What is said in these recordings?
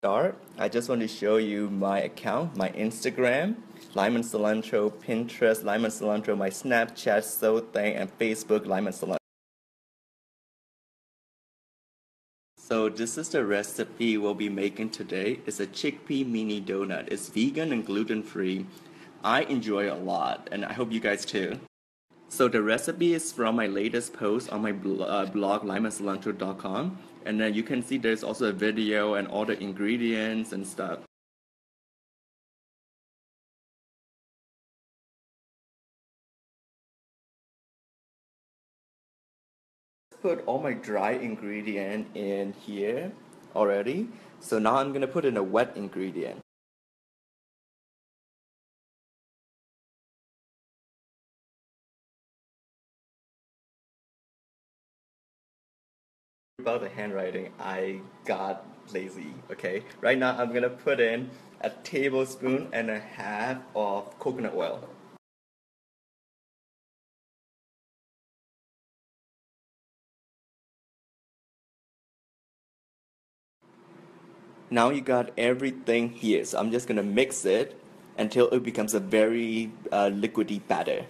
start, I just want to show you my account, my Instagram, Lime and Cilantro, Pinterest, Lime and Cilantro, my Snapchat, So Thing, and Facebook, Lime and Cilantro. So this is the recipe we'll be making today. It's a chickpea mini donut. It's vegan and gluten free. I enjoy it a lot and I hope you guys too. So the recipe is from my latest post on my bl uh, blog limeandcilantro.com and then you can see there's also a video and all the ingredients and stuff. Put all my dry ingredient in here already. So now I'm gonna put in a wet ingredient. About the handwriting, I got lazy, okay? Right now I'm gonna put in a tablespoon and a half of coconut oil. Now you got everything here, so I'm just gonna mix it until it becomes a very uh, liquidy batter.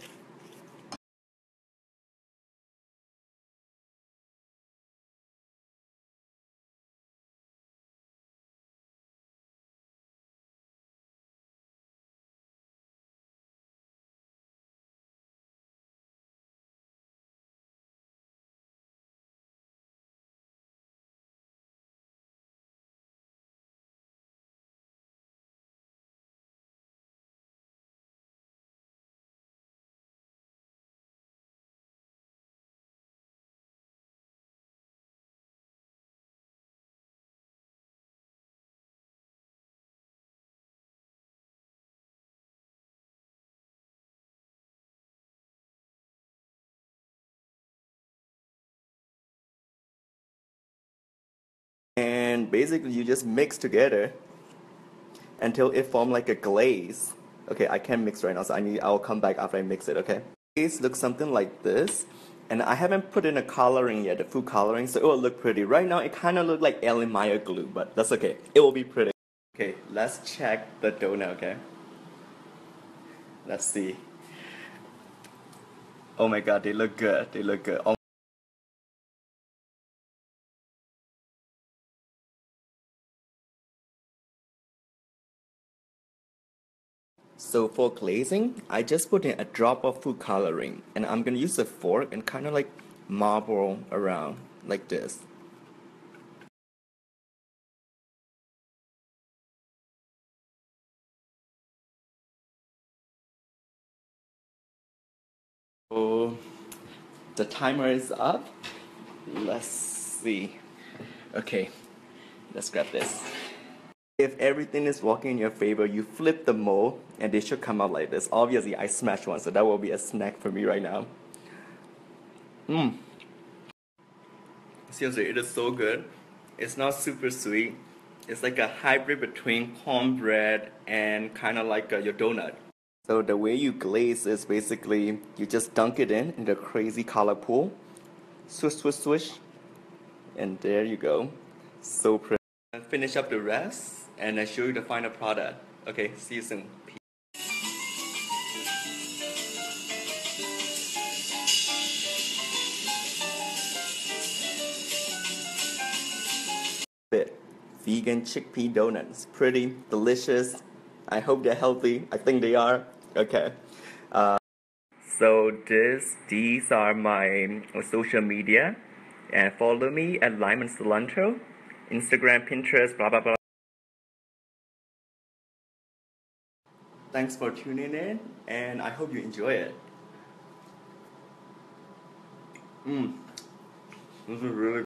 And basically you just mix together until it form like a glaze. Okay I can't mix right now so I need I'll come back after I mix it okay? Glaze looks something like this and I haven't put in a coloring yet the food coloring so it will look pretty. Right now it kind of look like Elmer's glue but that's okay. It will be pretty. Okay let's check the donut okay? Let's see. Oh my god they look good they look good. Oh So for glazing, I just put in a drop of food coloring and I'm gonna use a fork and kind of like marble around like this. So the timer is up. Let's see. Okay, let's grab this. If everything is working in your favor, you flip the mold and they should come out like this. Obviously, I smashed one, so that will be a snack for me right now. Mmm. Seriously, it is so good. It's not super sweet. It's like a hybrid between cornbread and kind of like a, your donut. So the way you glaze is basically you just dunk it in in the crazy color pool. Swish, swish, swish. And there you go. So pretty. Finish up the rest and I show you the final product. Okay, see you soon. vegan chickpea donuts. Pretty delicious. I hope they're healthy. I think they are. Okay. Uh, so this, these are my social media, and follow me at Lime and Cilantro, Instagram, Pinterest, blah blah blah. Thanks for tuning in, and I hope you enjoy it. Mmm, this is really